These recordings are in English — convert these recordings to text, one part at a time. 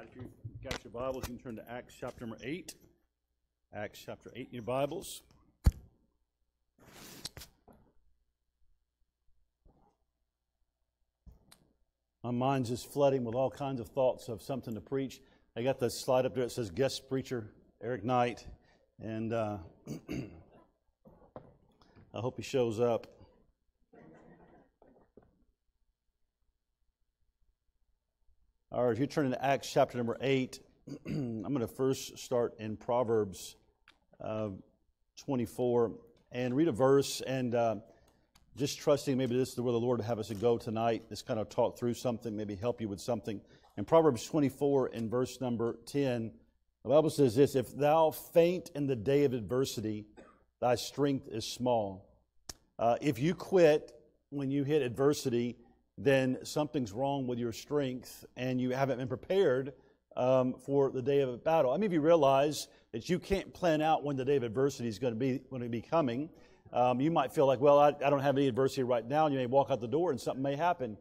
right, if you've got your Bibles, you can turn to Acts chapter number 8. Acts chapter 8 in your Bibles. My mind's just flooding with all kinds of thoughts of something to preach. I got the slide up there that says guest preacher Erick Knight, and uh, I hope he shows up. All right, if you turn into Acts chapter number 8, I'm going to first start in Proverbs uh, 24 and read a verse and uh, just trusting maybe this is where the Lord would have us to go tonight. Just kind of talk through something, maybe help you with something. In Proverbs 24 in verse number 10, the Bible says this If thou faint in the day of adversity, thy strength is small. Uh, if you quit when you hit adversity, then something's wrong with your strength and you haven't been prepared um, for the day of battle. I mean, if you realize that you can't plan out when the day of adversity is going to be, going to be coming, um, you might feel like, well, I, I, don't have any adversity right now. You may walk out the door and something may happen.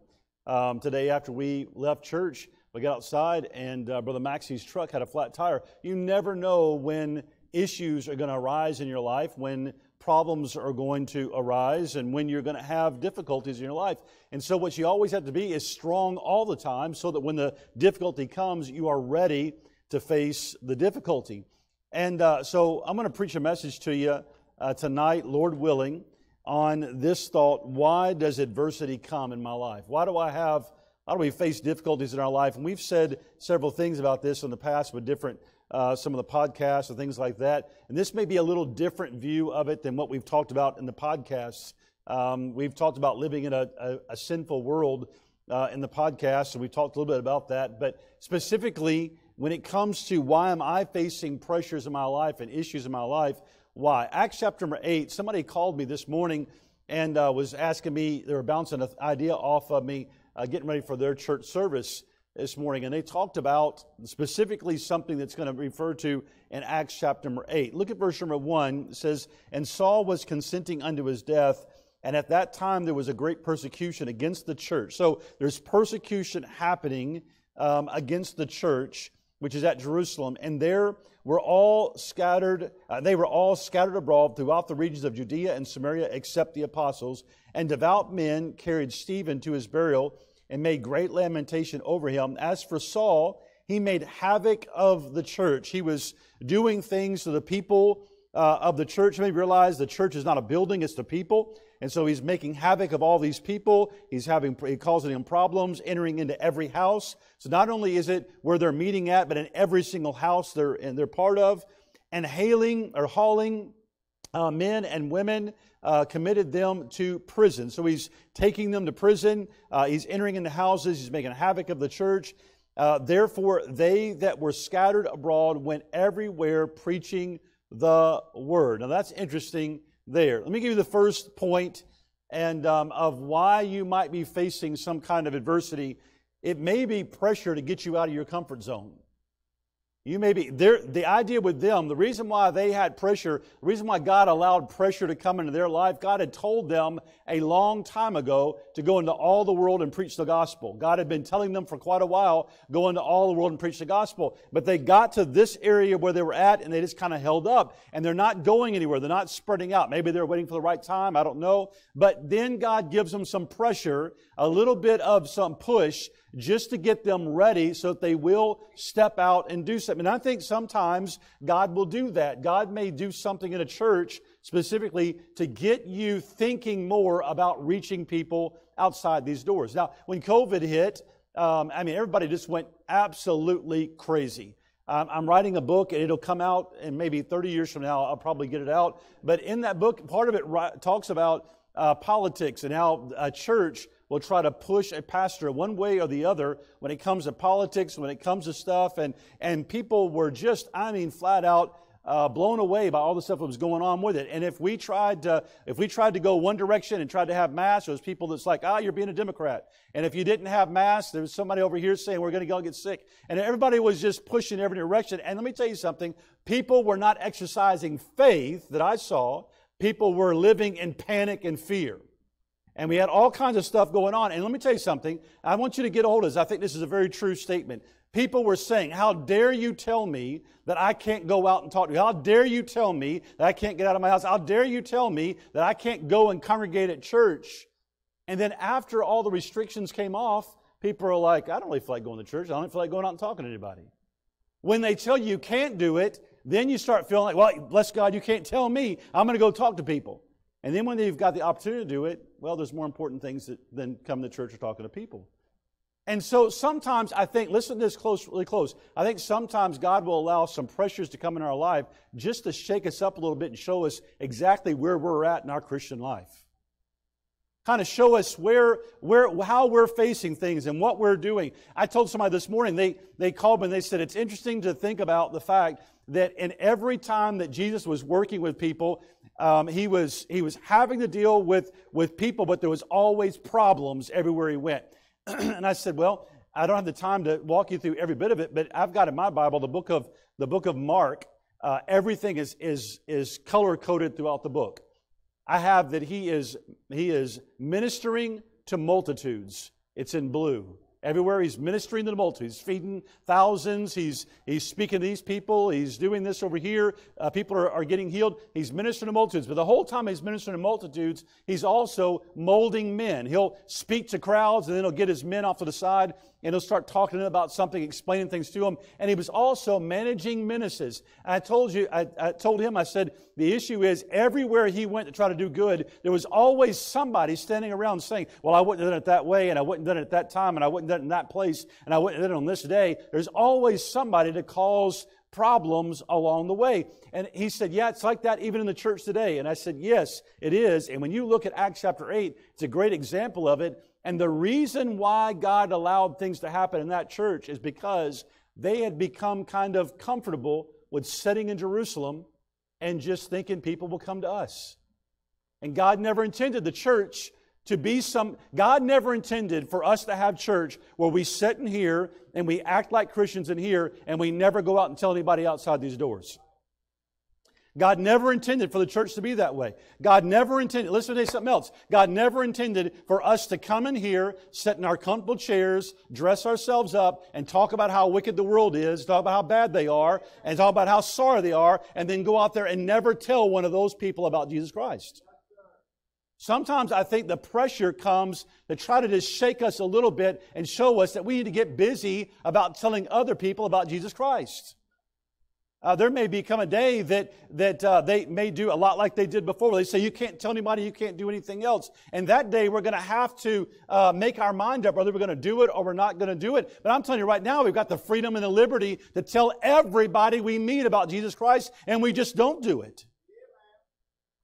Um, today, after we left church, we got outside and uh, Brother Maxie's truck had a flat tire. You never know when issues are going to arise in your life, when problems are going to arise and when you're going to have difficulties in your life. And so, what you always have to be is strong all the time so that when the difficulty comes, you are ready to face the difficulty. And uh, so, I'm going to preach a message to you uh, tonight, Lord willing, on this thought why does adversity come in my life? Why do I have, how do we face difficulties in our life? And we've said several things about this in the past with different uh, some of the podcasts and things like that. And this may be a little different view of it than what we've talked about in the podcasts. Um, we've talked about living in a, a, a sinful world uh, in the podcast, and we talked a little bit about that. But specifically, when it comes to why am I facing pressures in my life and issues in my life, why? Acts chapter number 8, somebody called me this morning and uh, was asking me, they were bouncing an idea off of me, uh, getting ready for their church service this morning, and they talked about specifically something that's going to refer to in Acts chapter number 8. Look at verse number 1. It says, And Saul was consenting unto his death, and at that time there was a great persecution against the church. So there's persecution happening um, against the church, which is at Jerusalem, and there were all scattered, uh, they were all scattered abroad throughout the regions of Judea and Samaria except the apostles, and devout men carried Stephen to his burial and made great lamentation over him. As for Saul, he made havoc of the church. He was doing things to the people uh, of the church. You may realize the church is not a building, it's the people. And so he's making havoc of all these people. He's having, he causing them problems, entering into every house. So not only is it where they're meeting at, but in every single house they're, and they're part of, and hailing or hauling uh, men and women uh, committed them to prison. So he's taking them to prison. Uh, he's entering into houses. He's making havoc of the church. Uh, therefore, they that were scattered abroad went everywhere preaching the word. Now, that's interesting there. Let me give you the first point and um, of why you might be facing some kind of adversity. It may be pressure to get you out of your comfort zone. You may be, there. the idea with them, the reason why they had pressure, the reason why God allowed pressure to come into their life, God had told them a long time ago to go into all the world and preach the gospel. God had been telling them for quite a while, go into all the world and preach the gospel. But they got to this area where they were at and they just kind of held up. And they're not going anywhere. They're not spreading out. Maybe they're waiting for the right time. I don't know. But then God gives them some pressure, a little bit of some push just to get them ready so that they will step out and do something. And I think sometimes God will do that. God may do something in a church specifically to get you thinking more about reaching people outside these doors. Now, when COVID hit, um, I mean, everybody just went absolutely crazy. Um, I'm writing a book, and it'll come out, and maybe 30 years from now, I'll probably get it out. But in that book, part of it talks about uh, politics and how a church will try to push a pastor one way or the other when it comes to politics, when it comes to stuff. And, and people were just, I mean, flat out uh, blown away by all the stuff that was going on with it. And if we tried to, if we tried to go one direction and tried to have mass, there was people that's like, ah, you're being a Democrat. And if you didn't have mass, there was somebody over here saying we're going to go get sick. And everybody was just pushing every direction. And let me tell you something: people were not exercising faith that I saw. People were living in panic and fear. And we had all kinds of stuff going on. And let me tell you something. I want you to get a hold of this. I think this is a very true statement. People were saying, How dare you tell me that I can't go out and talk to you? How dare you tell me that I can't get out of my house? How dare you tell me that I can't go and congregate at church? And then after all the restrictions came off, people are like, I don't really feel like going to church. I don't feel like going out and talking to anybody. When they tell you you can't do it, then you start feeling like, well, bless God, you can't tell me. I'm going to go talk to people. And then when they've got the opportunity to do it, well, there's more important things that, than coming to church or talking to people. And so sometimes I think, listen to this close, really close. I think sometimes God will allow some pressures to come in our life just to shake us up a little bit and show us exactly where we're at in our Christian life. Kind of show us where, where, how we're facing things and what we're doing. I told somebody this morning, they, they called me and they said, it's interesting to think about the fact that in every time that Jesus was working with people, um, he, was, he was having to deal with, with people, but there was always problems everywhere he went. and I said, Well, I don't have the time to walk you through every bit of it, but I've got in my Bible the book of the book of Mark. Uh, everything is is is color coded throughout the book. I have that he is he is ministering to multitudes. It's in blue. Everywhere he's ministering to the multitude. He's feeding thousands. He's, he's speaking to these people. He's doing this over here. Uh, people are, are getting healed. He's ministering to multitudes. But the whole time he's ministering to multitudes, he's also molding men. He'll speak to crowds and then he'll get his men off to the side and he'll start talking to them about something, explaining things to them. And he was also managing menaces. I told you, I, I, told him, I said, the issue is everywhere he went to try to do good, there was always somebody standing around saying, well, I wouldn't have done it that way, and I wouldn't have done it at that time, and I wouldn't have done it in that place, and I wouldn't have done it on this day. There's always somebody to cause problems along the way. And he said, Yeah, it's like that even in the church today. And I said, Yes, it is. And when you look at Acts chapter 8, it's a great example of it. And the reason why God allowed things to happen in that church is because they had become kind of comfortable with sitting in Jerusalem and just thinking people will come to us. And God never intended the church to be some, God never intended for us to have church where we sit in here and we act like Christians in here and we never go out and tell anybody outside these doors. God never intended for the church to be that way. God never intended, listen to something else. God never intended for us to come in here, sit in our comfortable chairs, dress ourselves up, and talk about how wicked the world is, talk about how bad they are, and talk about how sorry they are, and then go out there and never tell one of those people about Jesus Christ. Sometimes I think the pressure comes to try to just shake us a little bit and show us that we need to get busy about telling other people about Jesus Christ. Uh, there may become a day that, that uh, they may do a lot like they did before. They say, You can't tell anybody, you can't do anything else. And that day, we're going to have to uh, make our mind up whether we're going to do it or we're not going to do it. But I'm telling you right now, we've got the freedom and the liberty to tell everybody we meet about Jesus Christ, and we just don't do it.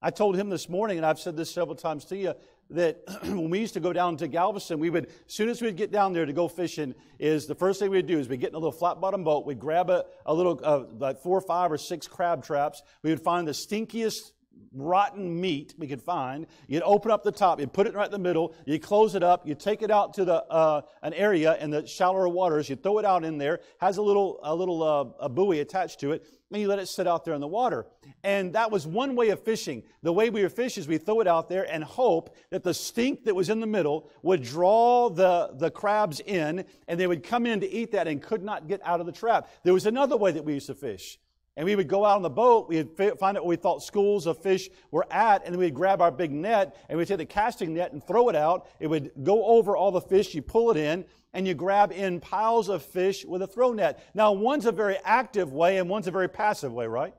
I told him this morning, and I've said this several times to you, that when we used to go down to Galveston, we would, as soon as we'd get down there to go fishing, is the first thing we'd do is we'd get in a little flat bottom boat, we'd grab a, a little, uh, like four or five or six crab traps, we would find the stinkiest rotten meat we could find. You'd open up the top, you'd put it right in the middle, you close it up, you take it out to the uh, an area in the shallower waters, you throw it out in there, has a little a little uh, a buoy attached to it, and you let it sit out there in the water. And that was one way of fishing. The way we would fish is we throw it out there and hope that the stink that was in the middle would draw the, the crabs in, and they would come in to eat that and could not get out of the trap. There was another way that we used to fish. And we would go out on the boat, we'd find out where we thought schools of fish were at, and then we'd grab our big net, and we'd take the casting net and throw it out. It would go over all the fish, you pull it in, and you grab in piles of fish with a throw net. Now, one's a very active way, and one's a very passive way, right?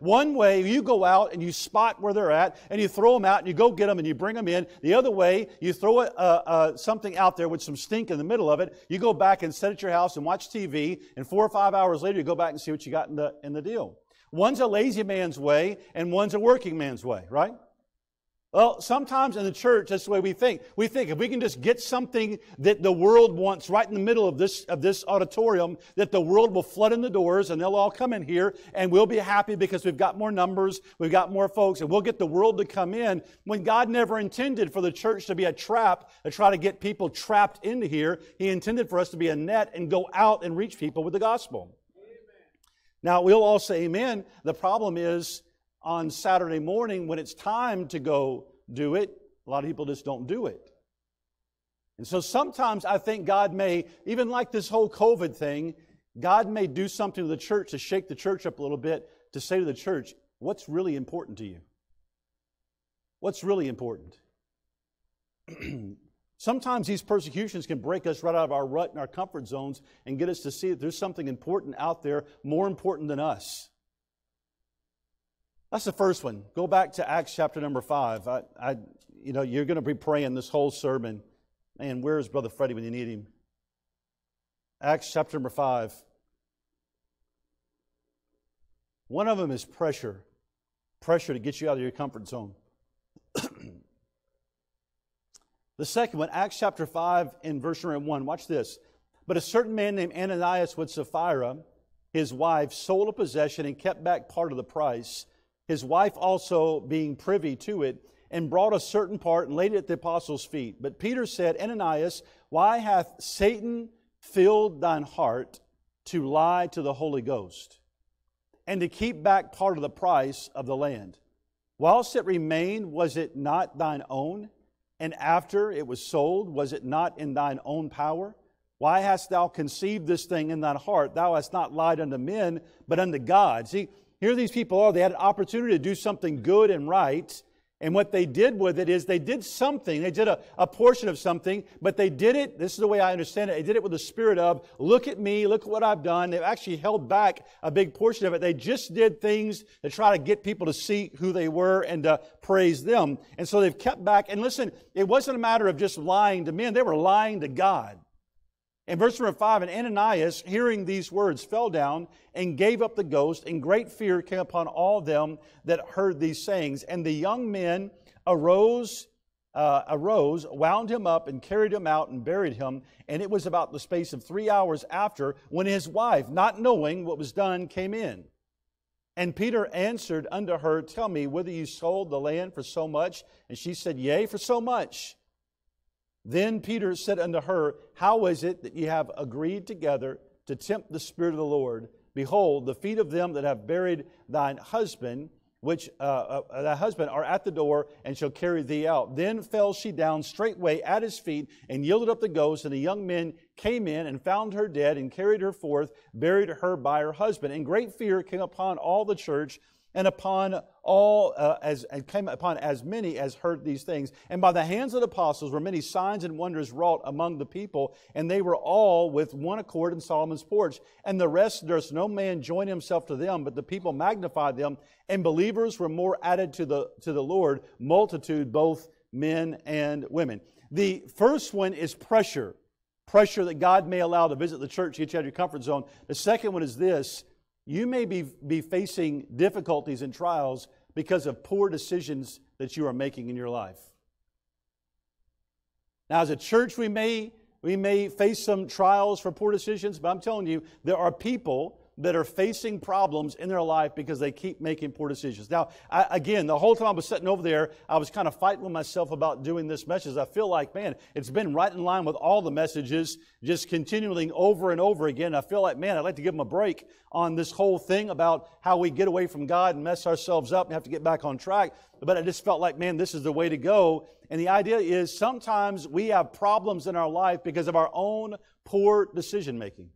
One way, you go out and you spot where they're at, and you throw them out, and you go get them, and you bring them in. The other way, you throw a, a, a, something out there with some stink in the middle of it. You go back and sit at your house and watch TV, and four or five hours later, you go back and see what you got in the, in the deal. One's a lazy man's way, and one's a working man's way, right? Well, sometimes in the church, that's the way we think. We think if we can just get something that the world wants right in the middle of this, of this auditorium, that the world will flood in the doors and they'll all come in here and we'll be happy because we've got more numbers, we've got more folks, and we'll get the world to come in when God never intended for the church to be a trap to try to get people trapped into here. He intended for us to be a net and go out and reach people with the gospel. Amen. Now, we'll all say amen. The problem is, on Saturday morning when it's time to go do it, a lot of people just don't do it. And so sometimes I think God may, even like this whole COVID thing, God may do something to the church to shake the church up a little bit to say to the church, what's really important to you? What's really important? Sometimes these persecutions can break us right out of our rut and our comfort zones and get us to see that there's something important out there, more important than us. That's the first one. Go back to Acts chapter number five. I, I you know, you're going to be praying this whole sermon. Man, where's Brother Freddie when you need him? Acts chapter number five. One of them is pressure pressure to get you out of your comfort zone. the second one, Acts chapter 5 in verse number 1. Watch this. But a certain man named Ananias with Sapphira, his wife, sold a possession and kept back part of the price. His wife also being privy to it, and brought a certain part and laid it at the apostles' feet. But Peter said, Ananias, why hath Satan filled thine heart to lie to the Holy Ghost? and to keep back part of the price of the land. Whilst it remained, was it not thine own? And after it was sold, was it not in thine own power? Why hast thou conceived this thing in thine heart? Thou hast not lied unto men, but unto God. See, here these people are. They had an opportunity to do something good and right, and what they did with it is they did something. They did a, a portion of something, but they did it, this is the way I understand it, they did it with the spirit of, look at me, look at what I've done. They've actually held back a big portion of it. They just did things to try to get people to see who they were and to praise them. And so they've kept back. And listen, it wasn't a matter of just lying to men, they were lying to God. In verse number 5, and Ananias, hearing these words, fell down and gave up the ghost, and great fear came upon all them that heard these sayings. And the young men arose, uh, arose, wound him up, and carried him out and buried him. And it was about the space of three hours after when his wife, not knowing what was done, came in. And Peter answered unto her, Tell me whether you sold the land for so much. And she said, Yea, for so much. Then Peter said unto her, How is it that ye have agreed together to tempt the Spirit of the Lord? Behold, the feet of them that have buried thine husband, which uh, uh, thy husband are at the door, and shall carry thee out. Then fell she down straightway at his feet, and yielded up the ghost. And the young men came in and found her dead, and carried her forth, buried her by her husband. And great fear came upon all the church and upon all uh, as and came upon as many as heard these things. And by the hands of the apostles were many signs and wonders wrought among the people and they were all with one accord in solomon's porch. And the rest durst no man join himself to them but the people magnified them and believers were more added to the to the lord multitude both men and women. The first one is pressure. Pressure that god may allow to visit the church get you out of your comfort zone. The second one is this you may be, be facing difficulties and trials because of poor decisions that you are making in your life. Now, as a church, we may, we may face some trials for poor decisions, but I'm telling you, there are people that are facing problems in their life because they keep making poor decisions. Now, I, again, the whole time I was sitting over there, I was kind of fighting with myself about doing this message. I feel like, man, it's been right in line with all the messages, just continuing over and over again. I feel like, man, I'd like to give them a break on this whole thing about how we get away from God and mess ourselves up and have to get back on track. But I just felt like, man, this is the way to go. And the idea is sometimes we have problems in our life because of our own poor decision making.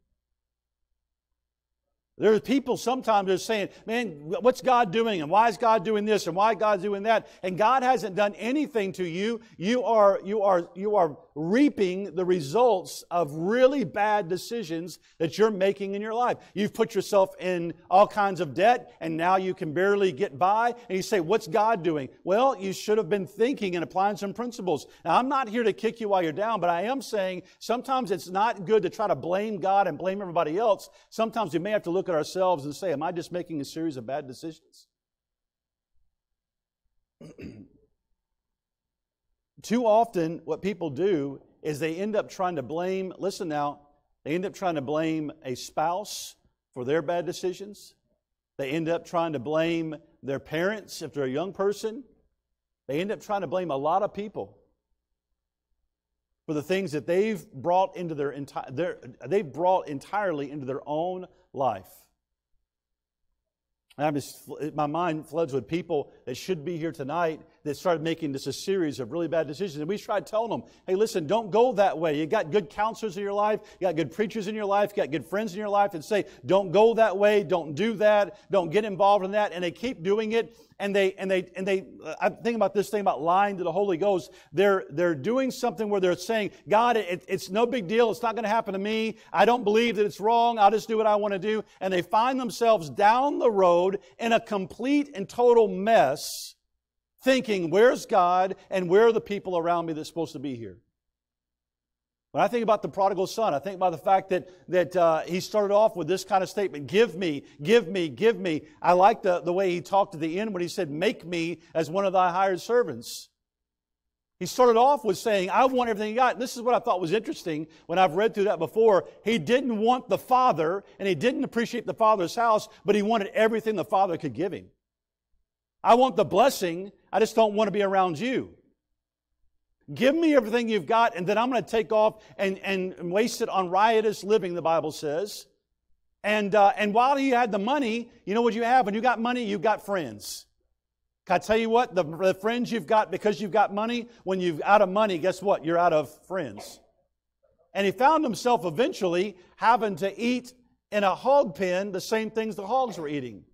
There are people sometimes that are saying, man, what's God doing? And why is God doing this? And why God's doing that? And God hasn't done anything to you. You are, you are, you are reaping the results of really bad decisions that you're making in your life. You've put yourself in all kinds of debt and now you can barely get by. And you say, what's God doing? Well, you should have been thinking and applying some principles. Now, I'm not here to kick you while you're down, but I am saying sometimes it's not good to try to blame God and blame everybody else. Sometimes we may have to look at ourselves and say, Am I just making a series of bad decisions? Too often, what people do is they end up trying to blame, listen now, they end up trying to blame a spouse for their bad decisions. They end up trying to blame their parents if they're a young person. They end up trying to blame a lot of people for the things that they've brought into their entire their, they've brought entirely into their own life. And I'm just, my mind floods with people that should be here tonight that started making just a series of really bad decisions. And we tried telling them, hey, listen, don't go that way. You got good counselors in your life, you got good preachers in your life, you got good friends in your life and say, don't go that way, don't do that, don't get involved in that. And they keep doing it. And they, and they, and they, uh, I'm thinking about this thing about lying to the Holy Ghost. They're, they're doing something where they're saying, God, it, it's no big deal. It's not going to happen to me. I don't believe that it's wrong. I'll just do what I want to do. And they find themselves down the road in a complete and total mess thinking, where's God and where are the people around me that's supposed to be here? When I think about the prodigal son, I think about the fact that, that uh, he started off with this kind of statement Give me, give me, give me. I like the, the way he talked at the end when he said, Make me as one of thy hired servants. He started off with saying, I want everything he got. And this is what I thought was interesting when I've read through that before. He didn't want the Father, and he didn't appreciate the Father's house, but he wanted everything the Father could give him. I want the blessing, I just don't want to be around you. Give me everything you've got, and then I'm going to take off and, and waste it on riotous living, the Bible says. And, uh, and while you had the money, you know what you have? When you got money, you've got friends. Can I tell you what? The, the friends you've got because you've got money, when you're out of money, guess what? You're out of friends. And he found himself eventually having to eat in a hog pen the same things the hogs were eating.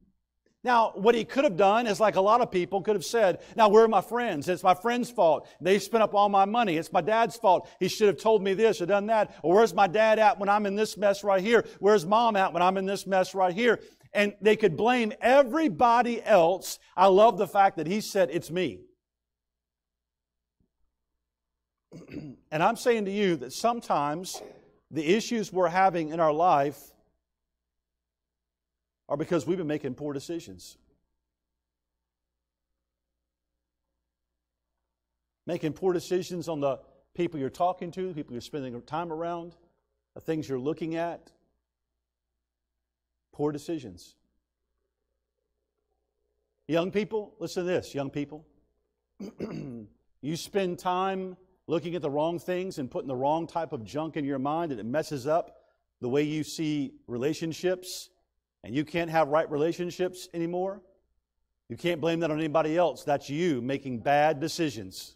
Now, what he could have done is like a lot of people could have said, Now, where are my friends? It's my friend's fault. They spent up all my money. It's my dad's fault. He should have told me this or done that. Or where's my dad at when I'm in this mess right here? Where's mom at when I'm in this mess right here? And they could blame everybody else. I love the fact that he said, It's me. and I'm saying to you that sometimes the issues we're having in our life are because we've been making poor decisions. Making poor decisions on the people you're talking to, the people you're spending time around, the things you're looking at. Poor decisions. Young people, listen to this, young people. you spend time looking at the wrong things and putting the wrong type of junk in your mind, and it messes up the way you see relationships and you can't have right relationships anymore, you can't blame that on anybody else. That's you making bad decisions.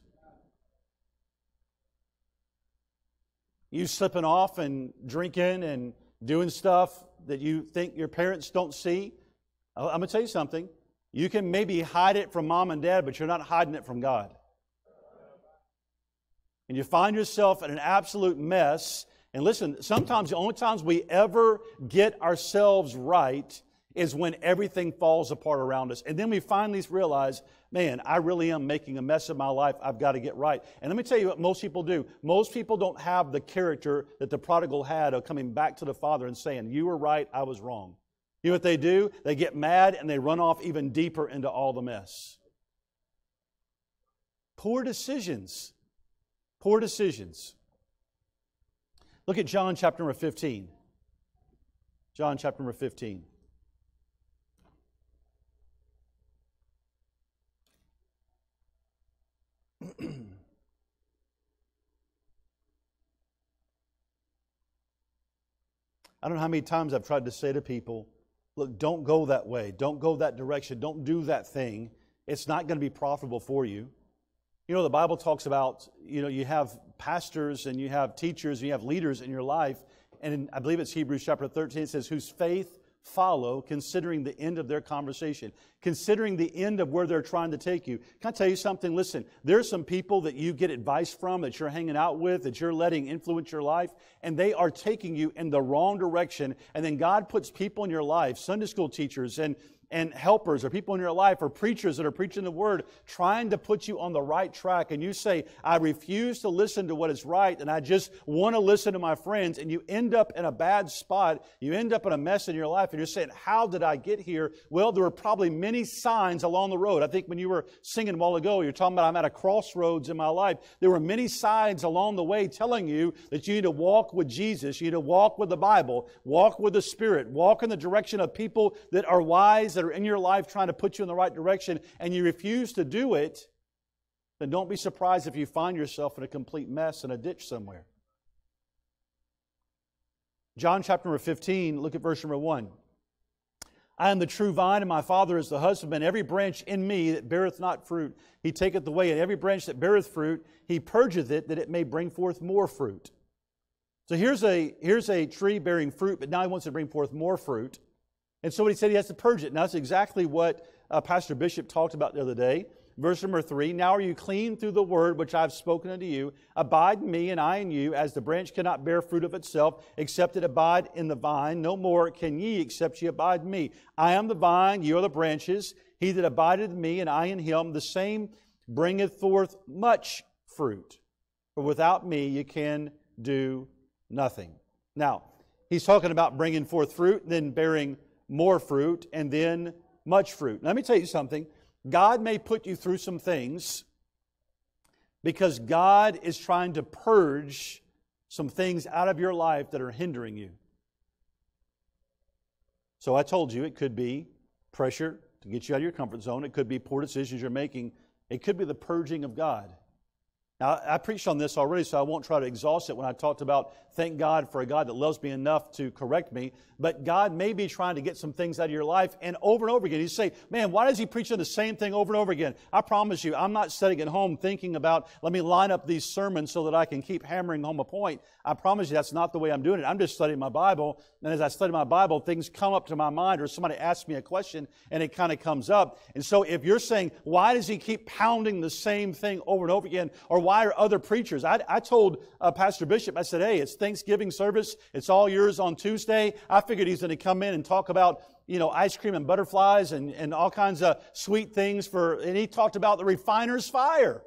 You slipping off and drinking and doing stuff that you think your parents don't see. I'm going to tell you something. You can maybe hide it from mom and dad, but you're not hiding it from God. And you find yourself in an absolute mess and listen, sometimes the only times we ever get ourselves right is when everything falls apart around us. And then we finally realize, man, I really am making a mess of my life. I've got to get right. And let me tell you what most people do. Most people don't have the character that the prodigal had of coming back to the Father and saying, You were right, I was wrong. You know what they do? They get mad and they run off even deeper into all the mess. Poor decisions. Poor decisions. Look at John chapter number 15. John chapter number 15. I don't know how many times I've tried to say to people, look, don't go that way. Don't go that direction. Don't do that thing. It's not going to be profitable for you. You know, the Bible talks about, you know, you have pastors and you have teachers and you have leaders in your life. And in, I believe it's Hebrews chapter 13, it says, whose faith follow considering the end of their conversation, considering the end of where they're trying to take you. Can I tell you something? Listen, there's some people that you get advice from, that you're hanging out with, that you're letting influence your life, and they are taking you in the wrong direction. And then God puts people in your life, Sunday school teachers and and helpers or people in your life or preachers that are preaching the word trying to put you on the right track. And you say i refuse to listen to what is right and i just want to listen to my friends. And you end up in a bad spot. You end up in a mess in your life and you're saying how did i get here? Well there were probably many signs along the road. I think when you were singing a while ago you're talking about i'm at a crossroads in my life. There were many signs along the way telling you that you need to walk with jesus. You need to walk with the bible walk with the spirit walk in the direction of people that are wise that are in your life trying to put you in the right direction and you refuse to do it, then don't be surprised if you find yourself in a complete mess in a ditch somewhere. John chapter number 15, look at verse number 1. I am the true vine, and my Father is the husbandman. Every branch in me that beareth not fruit, he taketh away. And every branch that beareth fruit, he purgeth it, that it may bring forth more fruit. So here's a, here's a tree bearing fruit, but now he wants to bring forth more fruit. And so he said, he has to purge it. Now, that's exactly what uh, Pastor Bishop talked about the other day. Verse number three Now are you clean through the word which I have spoken unto you? Abide in me, and I in you, as the branch cannot bear fruit of itself, except it abide in the vine. No more can ye, except ye abide in me. I am the vine, ye are the branches. He that abideth in me, and I in him, the same bringeth forth much fruit. For without me you can do nothing. Now, he's talking about bringing forth fruit, then bearing more fruit, and then much fruit. Let me tell you something. God may put you through some things because God is trying to purge some things out of your life that are hindering you. So I told you it could be pressure to get you out of your comfort zone, it could be poor decisions you're making, it could be the purging of God. Now, I preached on this already, so I won't try to exhaust it when I talked about thank God for a God that loves me enough to correct me. But God may be trying to get some things out of your life, and over and over again, you say, Man, why does He preach on the same thing over and over again? I promise you, I'm not sitting at home thinking about, let me line up these sermons so that I can keep hammering home a point. I promise you that's not the way I'm doing it. I'm just studying my Bible, and as I study my Bible, things come up to my mind, or somebody asks me a question, and it kind of comes up. And so if you're saying, why does he keep pounding the same thing over and over again, or why are other preachers? I, I told uh, Pastor Bishop, I said, hey, it's Thanksgiving service. It's all yours on Tuesday. I figured he's going to come in and talk about you know, ice cream and butterflies and, and all kinds of sweet things for, and he talked about the refiner's fire.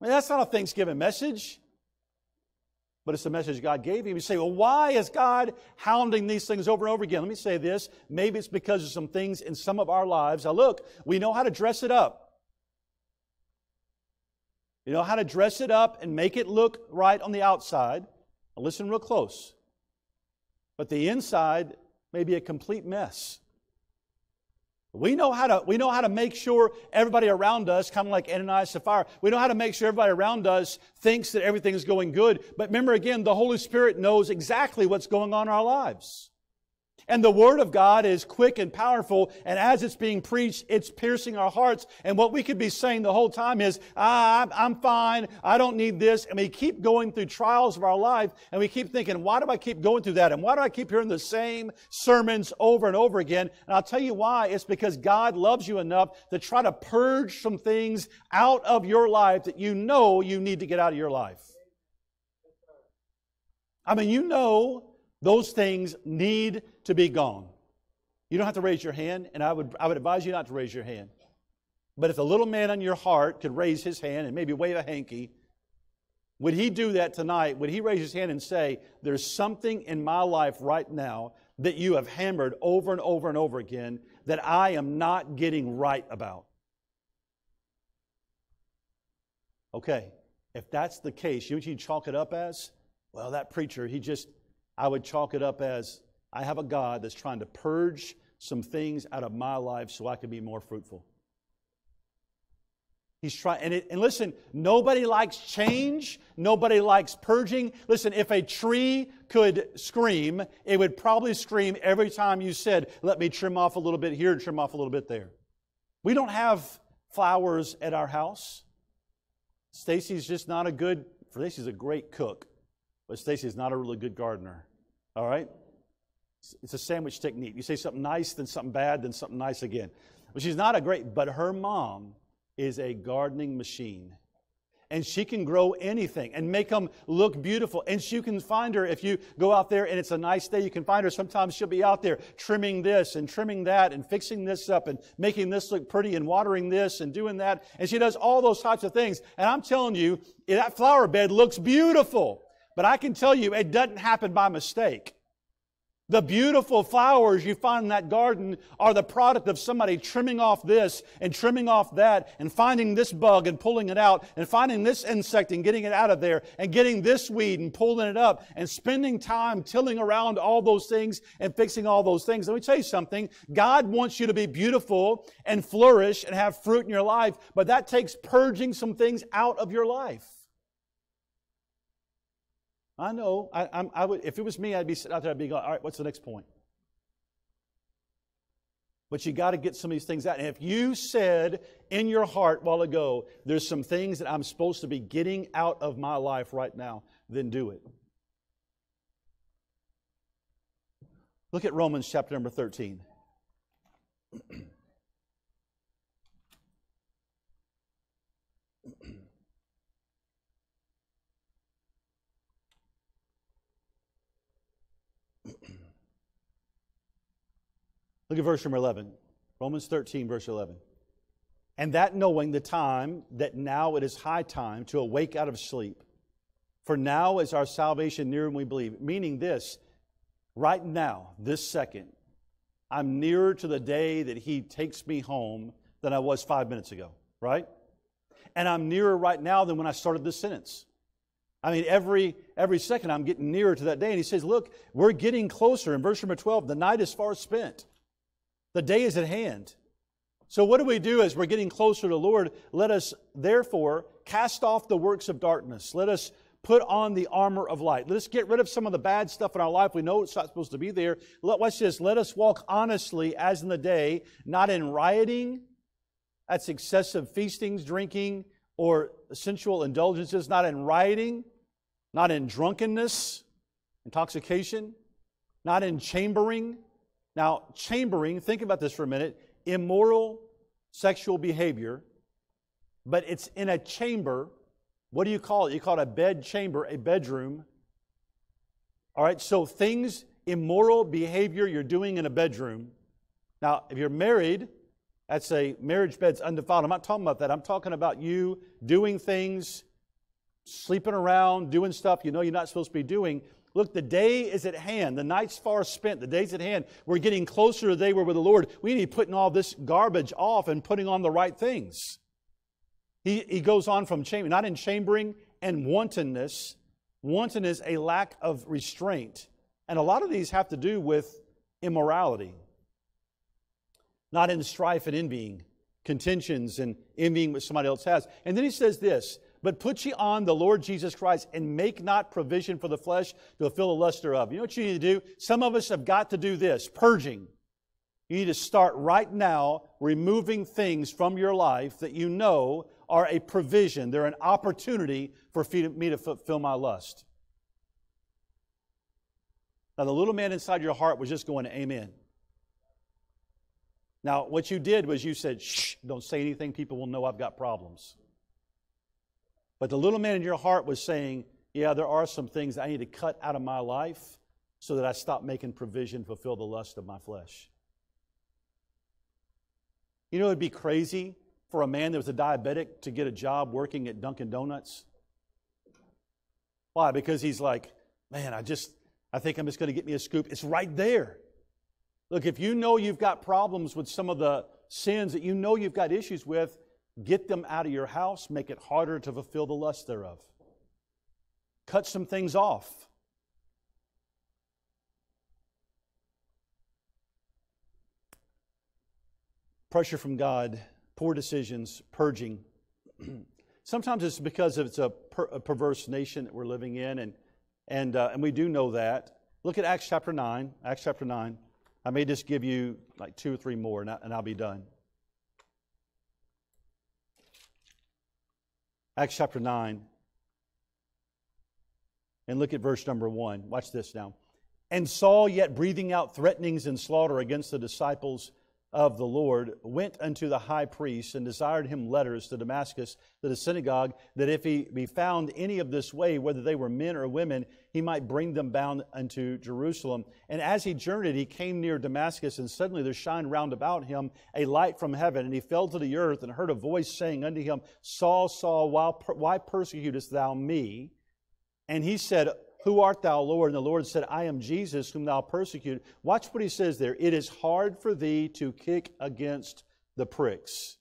I mean, that's not a Thanksgiving message but it's the message God gave him. You say, well, why is God hounding these things over and over again? Let me say this. Maybe it's because of some things in some of our lives. Now, look, we know how to dress it up. You know how to dress it up and make it look right on the outside. Now, listen real close. But the inside may be a complete mess. We know how to, we know how to make sure everybody around us, kind of like Ananias Sapphira, we know how to make sure everybody around us thinks that everything is going good. But remember again, the Holy Spirit knows exactly what's going on in our lives. And the Word of God is quick and powerful, and as it's being preached, it's piercing our hearts. And what we could be saying the whole time is, ah, I'm fine, I don't need this. And we keep going through trials of our life, and we keep thinking, why do I keep going through that? And why do I keep hearing the same sermons over and over again? And I'll tell you why. It's because God loves you enough to try to purge some things out of your life that you know you need to get out of your life. I mean, you know those things need to be gone. You don't have to raise your hand, and I would, I would advise you not to raise your hand. But if the little man on your heart could raise his hand and maybe wave a hanky, would he do that tonight? Would he raise his hand and say, There's something in my life right now that you have hammered over and over and over again that I am not getting right about? Okay, if that's the case, you know what you chalk it up as? Well, that preacher, he just I would chalk it up as I have a God that's trying to purge some things out of my life so I can be more fruitful. He's trying, and, and listen, nobody likes change. Nobody likes purging. Listen, if a tree could scream, it would probably scream every time you said, Let me trim off a little bit here, and trim off a little bit there. We don't have flowers at our house. Stacy's just not a good, Stacy's a great cook, but Stacy's not a really good gardener. All right? It's a sandwich technique. You say something nice, then something bad, then something nice again. Well, she's not a great, but her mom is a gardening machine. And she can grow anything and make them look beautiful. And you can find her if you go out there and it's a nice day, you can find her. Sometimes she'll be out there trimming this and trimming that and fixing this up and making this look pretty and watering this and doing that. And she does all those types of things. And I'm telling you, that flower bed looks beautiful. But I can tell you, it doesn't happen by mistake. The beautiful flowers you find in that garden are the product of somebody trimming off this and trimming off that and finding this bug and pulling it out and finding this insect and getting it out of there and getting this weed and pulling it up and spending time tilling around all those things and fixing all those things. Let me tell you something. God wants you to be beautiful and flourish and have fruit in your life, but that takes purging some things out of your life. I know. I, I, would, if it was me, I'd be sitting out there, I'd be going, all right, what's the next point? But you got to get some of these things out. And if you said in your heart while ago, there's some things that I'm supposed to be getting out of my life right now, then do it. Look at Romans chapter number 13. Look at verse number 11. Romans 13, verse 11. And that knowing the time, that now it is high time to awake out of sleep. For now is our salvation nearer than we believe. Meaning this, right now, this second, I'm nearer to the day that He takes me home than I was five minutes ago, right? And I'm nearer right now than when I started this sentence. I mean, every, every second I'm getting nearer to that day. And he says, Look, we're getting closer. In verse number 12, the night is far spent. The day is at hand. So, what do we do as we're getting closer to the Lord? Let us therefore cast off the works of darkness. Let us put on the armor of light. Let us get rid of some of the bad stuff in our life. We know it's not supposed to be there. Let, watch this. Let us walk honestly as in the day, not in rioting, that's excessive feastings, drinking, or sensual indulgences, not in rioting, not in drunkenness, intoxication, not in chambering now, chambering, think about this for a minute immoral sexual behavior, but it's in a chamber. What do you call it? You call it a bed chamber, a bedroom. All right, so things, immoral behavior you're doing in a bedroom. Now, if you're married, that's a marriage bed's undefiled. I'm not talking about that. I'm talking about you doing things, sleeping around, doing stuff you know you're not supposed to be doing. Look, the day is at hand. The night's far spent. The day's at hand. We're getting closer to the day we're with the Lord. We need to be putting all this garbage off and putting on the right things. He, he goes on from chamber, not in chambering and wantonness. Wanton is a lack of restraint. And a lot of these have to do with immorality. Not in strife and envying, contentions and envying what somebody else has. And then he says this but put ye on the Lord Jesus Christ and make not provision for the flesh to fulfill the lust thereof. You know what you need to do? Some of us have got to do this purging. You need to start right now removing things from your life that you know are a provision. They're an opportunity for me to fulfill my lust. Now, the little man inside your heart was just going, to Amen. Now, what you did was you said, Shh, don't say anything. People will know I've got problems. But the little man in your heart was saying, Yeah, there are some things I need to cut out of my life so that I stop making provision to fulfill the lust of my flesh. You know, it'd be crazy for a man that was a diabetic to get a job working at Dunkin' Donuts. Why? Because he's like, man, I just, I think I'm just going to get me a scoop. It's right there. Look, if you know you've got problems with some of the sins that you know you've got issues with, Get them out of your house, make it harder to fulfill the lust thereof. Cut some things off. Pressure from God, poor decisions, purging. Sometimes it's because it's a, per, a, perverse nation that we're living in, and, and, uh, and we do know that. Look at Acts chapter 9. Acts chapter 9. I may just give you like two or three more, and, I, and I'll be done. Acts chapter 9. And look at verse number 1. Watch this now. And Saul, yet breathing out threatenings and slaughter against the disciples of the Lord, went unto the high priest and desired him letters to Damascus, to the synagogue, that if he be found any of this way, whether they were men or women, he might bring them bound unto Jerusalem. And as he journeyed, he came near Damascus, and suddenly there shined round about him a light from heaven. And he fell to the earth and heard a voice saying unto him, Saul, Saul, why persecutest thou me? And he said, who art thou, Lord? And the Lord said, I am Jesus, whom thou persecute. Watch what he says there. It is hard for thee to kick against the pricks.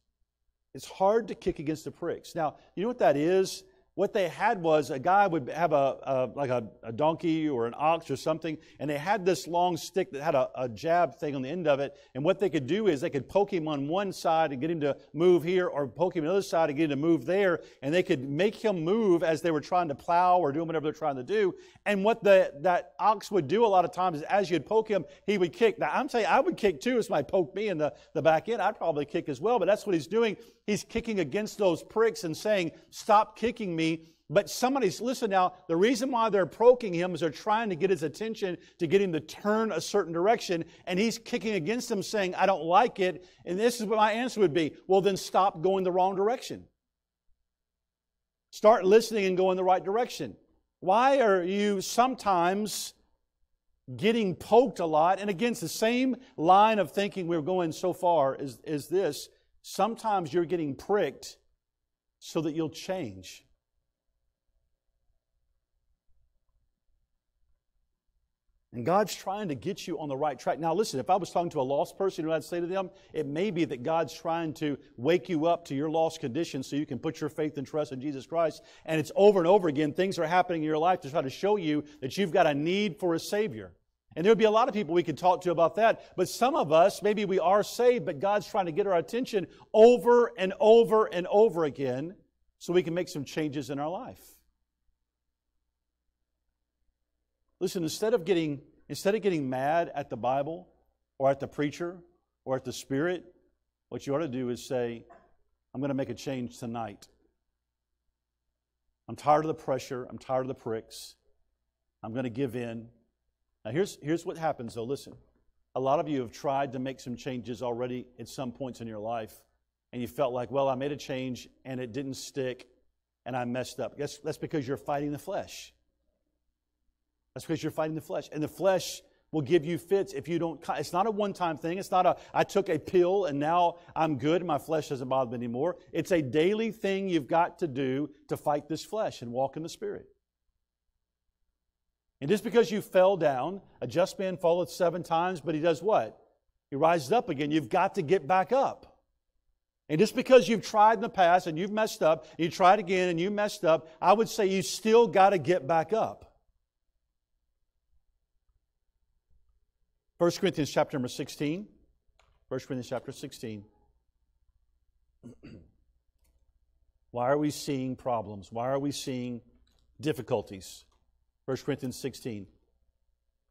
It's hard to kick against the pricks. Now, you know what that is? What they had was a guy would have a, a like a, a, donkey or an ox or something, and they had this long stick that had a, a, jab thing on the end of it. And what they could do is they could poke him on one side and get him to move here, or poke him on the other side and get him to move there. And they could make him move as they were trying to plow or doing whatever they're trying to do. And what the, that ox would do a lot of times is as you'd poke him, he would kick. Now, I'm saying I would kick too if somebody poked me in the, the back end. I'd probably kick as well, but that's what he's doing. He's kicking against those pricks and saying, Stop kicking me but somebody's, listen now, the reason why they're poking him is they're trying to get his attention to get him to turn a certain direction, and he's kicking against them saying, I don't like it. And this is what my answer would be well, then stop going the wrong direction. Start listening and go in the right direction. Why are you sometimes getting poked a lot? And again, it's the same line of thinking we're going so far is, is this. Sometimes you're getting pricked so that you'll change. And God's trying to get you on the right track. Now, listen, if I was talking to a lost person, you know I'd say to them? It may be that God's trying to wake you up to your lost condition so you can put your faith and trust in Jesus Christ. And it's over and over again, things are happening in your life to try to show you that you've got a need for a Savior. And there would be a lot of people we could talk to about that. But some of us, maybe we are saved, but God's trying to get our attention over and over and over again so we can make some changes in our life. Listen, instead of getting instead of getting mad at the Bible or at the preacher or at the Spirit, what you ought to do is say, I'm going to make a change tonight. I'm tired of the pressure. I'm tired of the pricks. I'm going to give in. Now, here's, here's what happens, though. Listen, a lot of you have tried to make some changes already at some points in your life, and you felt like, well, I made a change and it didn't stick and I messed up. Guess that's because you're fighting the flesh. That's because you're fighting the flesh. And the flesh will give you fits if you don't. It's not a one time thing. It's not a, I took a pill and now I'm good and my flesh doesn't bother me anymore. It's a daily thing you've got to do to fight this flesh and walk in the Spirit. And just because you fell down, a just man falleth seven times, but he does what? He rises up again. You've got to get back up. And just because you've tried in the past and you've messed up, you tried again and you messed up, I would say you still got to get back up. 1 Corinthians chapter number 16. 1 Corinthians chapter 16. Why are we seeing problems? Why are we seeing difficulties? 1 Corinthians 16.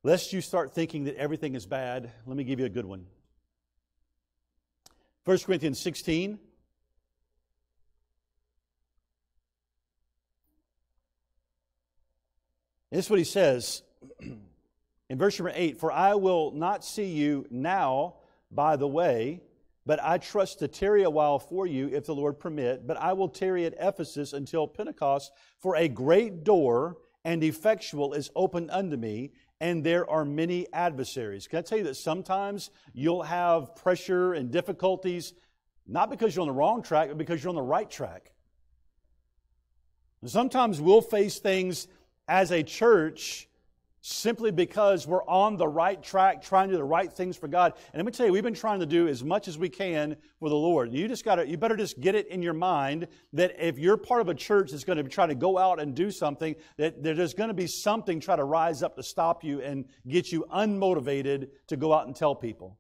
Lest you start thinking that everything is bad, let me give you a good one. 1 Corinthians 16. This is what he says. In verse number 8, for I will not see you now by the way, but I trust to tarry a while for you if the Lord permit. But I will tarry at Ephesus until Pentecost, for a great door and effectual is open unto me, and there are many adversaries. Can I tell you that sometimes you'll have pressure and difficulties, not because you're on the wrong track, but because you're on the right track. sometimes we'll face things as a church simply because we're on the right track, trying to do the right things for God. And let me tell you, we've been trying to do as much as we can for the Lord. You just got to, you better just get it in your mind that if you're part of a church that's going to try to go out and do something, that there's going to be something try to rise up to stop you and get you unmotivated to go out and tell people.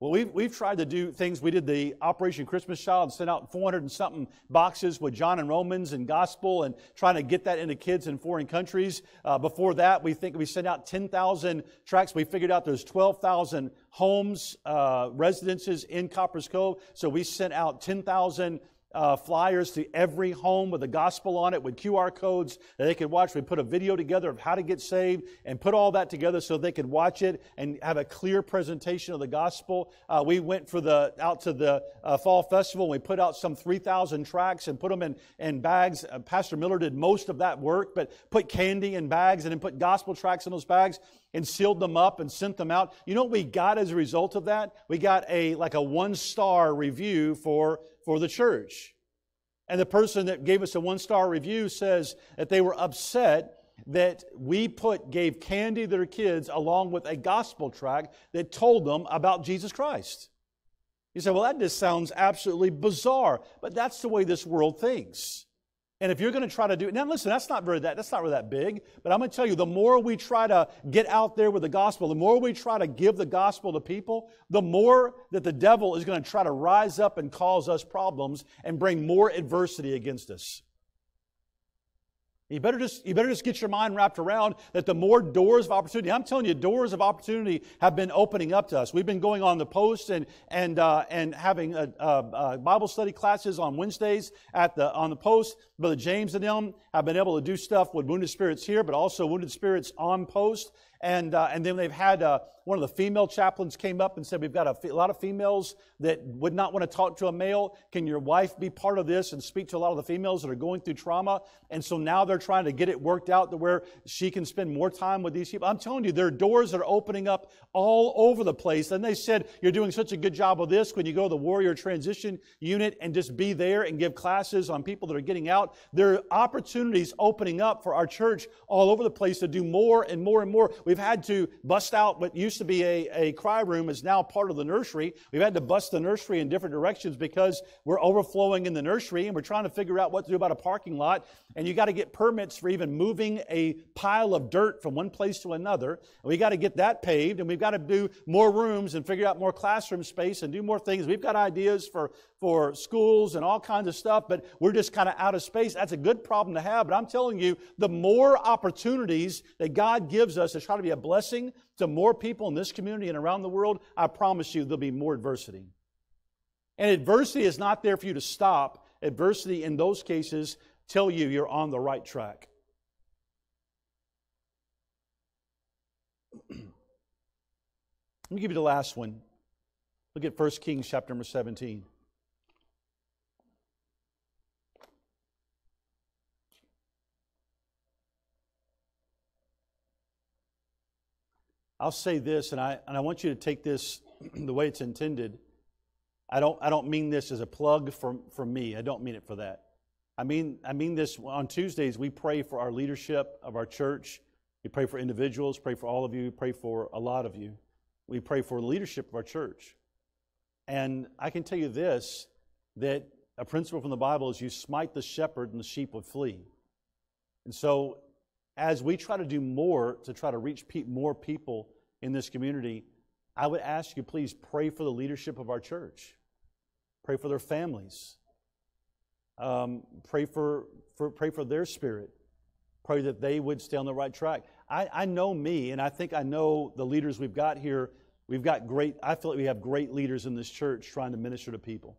Well, we've, we've tried to do things. We did the Operation Christmas Child and sent out 400 and something boxes with John and Romans and gospel and trying to get that into kids in foreign countries. Uh, before that, we think we sent out 10,000 tracts. We figured out there's 12,000 homes, uh, residences in Copperas Cove. So we sent out 10,000 uh, flyers to every home with the gospel on it with QR codes that they could watch. We put a video together of how to get saved and put all that together so they could watch it and have a clear presentation of the gospel. Uh, we went for the out to the uh, fall festival. We put out some 3,000 tracts and put them in, in bags. Uh, Pastor Miller did most of that work, but put candy in bags and then put gospel tracts in those bags and sealed them up and sent them out. You know what we got as a result of that? We got a like a one star review for for the church. And the person that gave us a one star review says that they were upset that we put gave candy to their kids along with a gospel tract that told them about Jesus Christ. You say, well, that just sounds absolutely bizarre, but that's the way this world thinks. And if you're going to try to do it, now listen, that's not very that that's not really that big. But I'm going to tell you, the more we try to get out there with the gospel, the more we try to give the gospel to people, the more that the devil is going to try to rise up and cause us problems and bring more adversity against us. You better just you better just get your mind wrapped around that the more doors of opportunity. I'm telling you, doors of opportunity have been opening up to us. We've been going on the post and and uh, and having a, a, a Bible study classes on Wednesdays at the on the post. Brother James and them have been able to do stuff with wounded spirits here, but also wounded spirits on post. And, uh, and then they've had uh, one of the female chaplains came up and said, We've got a, lot of females that would not want to talk to a male. Can your wife be part of this and speak to a lot of the females that are going through trauma? And so now they're trying to get it worked out to where she can spend more time with these people. I'm telling you, there are doors that are opening up all over the place. And they said, You're doing such a good job of this when you go to the Warrior Transition Unit and just be there and give classes on people that are getting out. There are opportunities opening up for our church all over the place to do more and more and more. We We've had to bust out what used to be a, a cry room is now part of the nursery. We've had to bust the nursery in different directions because we're overflowing in the nursery and we're trying to figure out what to do about a parking lot. And you got to get permits for even moving a pile of dirt from one place to another. And we got to get that paved and we've got to do more rooms and figure out more classroom space and do more things. We've got ideas for for schools and all kinds of stuff, but we're just kind of out of space. That's a good problem to have. But I'm telling you, the more opportunities that God gives us to try to be a blessing to more people in this community and around the world, I promise you there'll be more adversity. And adversity is not there for you to stop. Adversity in those cases tell you you're on the right track. Let me give you the last one. Look at 1 Kings chapter number 17. I'll say this, and I, and I want you to take this the way it's intended. I don't, I don't mean this as a plug for, for me. I don't mean it for that. I mean, I mean this on Tuesdays, we pray for our leadership of our church. We pray for individuals, pray for all of you, pray for a lot of you. We pray for the leadership of our church. And I can tell you this that a principle from the Bible is you smite the shepherd and the sheep would flee. And so, as we try to do more to try to reach more people in this community, I would ask you please pray for the leadership of our church. Pray for their families. Um, pray, for, for, pray for their spirit. Pray that they would stay on the right track. I, I know me, and I think I know the leaders we've got here. We've got great, I feel like we have great leaders in this church trying to minister to people.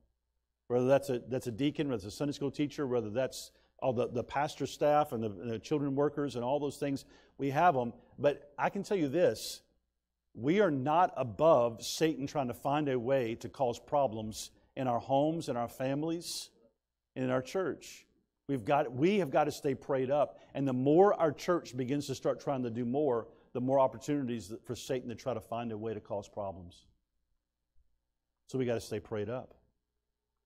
Whether that's a, that's a deacon, whether it's a Sunday school teacher, whether that's all the, the pastor staff and the, the children workers and all those things, we have them. But I can tell you this we are not above Satan trying to find a way to cause problems in our homes, in our families, in our church. We've got, we have got to stay prayed up. And the more our church begins to start trying to do more, the more opportunities for Satan to try to find a way to cause problems. So we got to stay prayed up.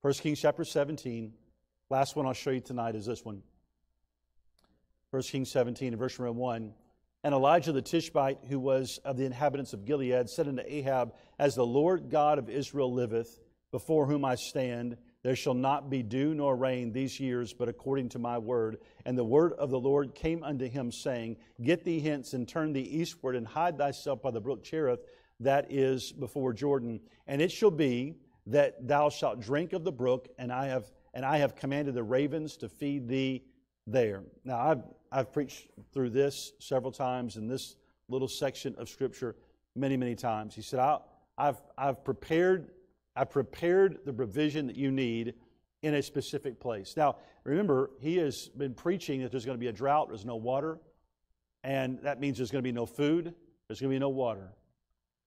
1 Kings chapter 17. Last one I'll show you tonight is this one. 1 Kings 17 verse number 1. And Elijah the Tishbite, who was of the inhabitants of Gilead, said unto Ahab, As the Lord God of Israel liveth, before whom I stand, there shall not be dew nor rain these years, but according to my word. And the word of the Lord came unto him, saying, Get thee hence and turn thee eastward, and hide thyself by the brook Cherith, that is before Jordan. And it shall be that thou shalt drink of the brook, and I have and I have commanded the ravens to feed thee there. Now I've I've preached through this several times in this little section of Scripture many, many times. He said, I've, I've, prepared, I've prepared the provision that you need in a specific place. Now, remember, he has been preaching that there's going to be a drought, there's no water, and that means there's going to be no food, there's going to be no water.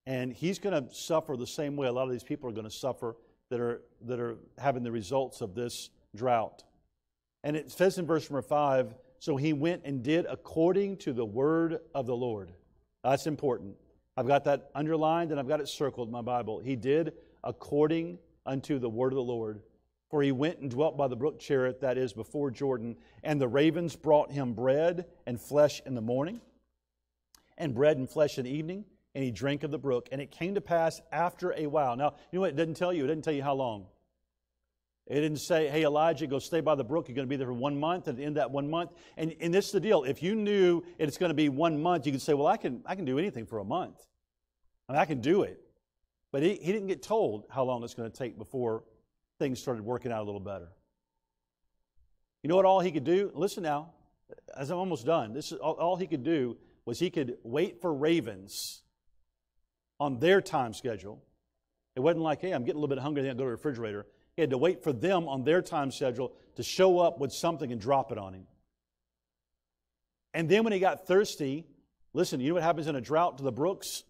And he's going to suffer the same way a lot of these people are going to suffer that are, that are having the results of this drought. And it says in verse number 5 so he went and did according to the word of the Lord. That's important. I've got that underlined and I've got it circled in my Bible. He did according unto the word of the Lord. For he went and dwelt by the brook Cherith, that is before Jordan, and the ravens brought him bread and flesh in the morning, and bread and flesh in the evening, and he drank of the brook. And it came to pass after a while. Now, you know what it didn't tell you? It didn't tell you how long. It didn't say, hey, Elijah, go stay by the brook. You're going to be there for one month. And in that one month, and, and this is the deal. If you knew it's going to be one month, you could say, well, I can, I can do anything for a month. I mean, I can do it. But he, he didn't get told how long it's going to take before things started working out a little better. You know what all he could do? Listen now, as I'm almost done. This is all, all he could do was he could wait for ravens on their time schedule. It wasn't like, hey, I'm getting a little bit hungry, then I go to the refrigerator. He had to wait for them on their time schedule to show up with something and drop it on him. And then when he got thirsty, listen, you know what happens in a drought to the brooks?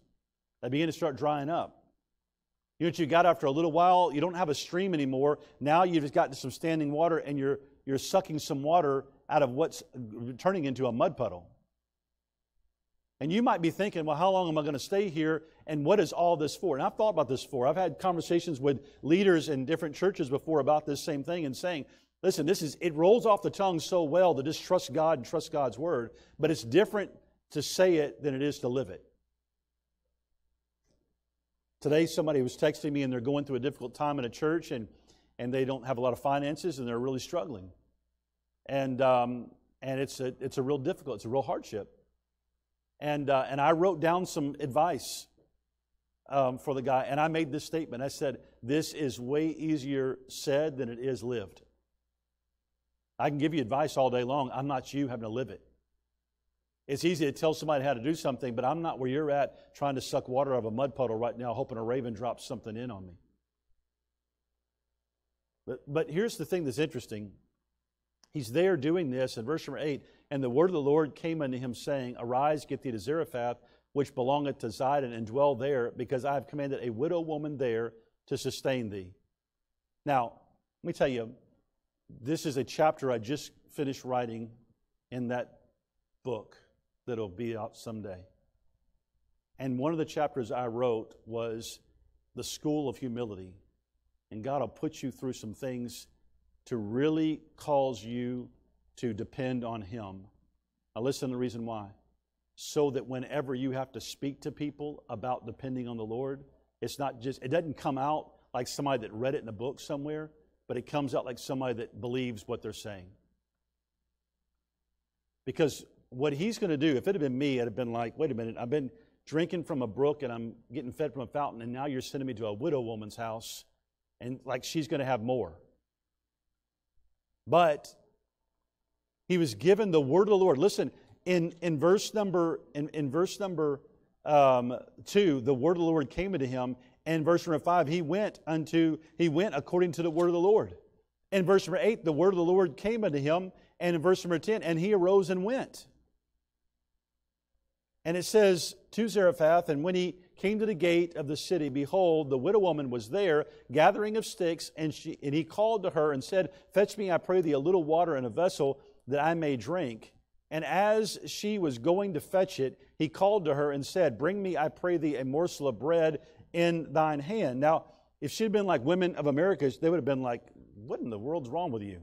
They begin to start drying up. You know what you got after a little while? You don't have a stream anymore. Now you've just got some standing water and you're, you're sucking some water out of what's turning into a mud puddle. And you might be thinking, well, how long am I going to stay here? And what is all this for? And I've thought about this before. I've had conversations with leaders in different churches before about this same thing and saying, listen, this is it rolls off the tongue so well to just trust God and trust God's word, but it's different to say it than it is to live it. Today, somebody was texting me and they're going through a difficult time in a church and, and they don't have a lot of finances and they're really struggling. And, um, and it's, a, it's a real difficult, it's a real hardship. And, uh, and I wrote down some advice um, for the guy and I made this statement. I said, This is way easier said than it is lived. I can give you advice all day long. I'm not you having to live it. It's easy to tell somebody how to do something, but I'm not where you're at trying to suck water out of a mud puddle right now, hoping a raven drops something in on me. But, but here's the thing that's interesting. He's there doing this in verse number 8. And the word of the Lord came unto him, saying, Arise, get thee to Zarephath, which belongeth to Zidon, and dwell there, because I have commanded a widow woman there to sustain thee. Now, let me tell you, this is a chapter I just finished writing in that book that'll be out someday. And one of the chapters I wrote was the school of humility. And God will put you through some things to really cause you to depend on Him. Now, listen to the reason why. So that whenever you have to speak to people about depending on the Lord, it's not just, it doesn't come out like somebody that read it in a book somewhere, but it comes out like somebody that believes what they're saying. Because what he's going to do, if it had been me, it'd have been like, wait a minute, I've been drinking from a brook and I'm getting fed from a fountain, and now you're sending me to a widow woman's house, and like she's going to have more. But he was given the word of the Lord. Listen, in, in verse number in, in verse number um, two, the word of the Lord came unto him. And verse number five, he went unto he went according to the word of the Lord. In verse number eight, the word of the Lord came unto him. And in verse number ten, and he arose and went. And it says to Zarephath, and when he came to the gate of the city, behold, the widow woman was there, gathering of sticks, and, she, and he called to her and said, Fetch me, I pray thee, a little water in a vessel that I may drink. And as she was going to fetch it, he called to her and said, Bring me, I pray thee, a morsel of bread in thine hand. Now, if she'd been like women of America, they would have been like, What in the world's wrong with you?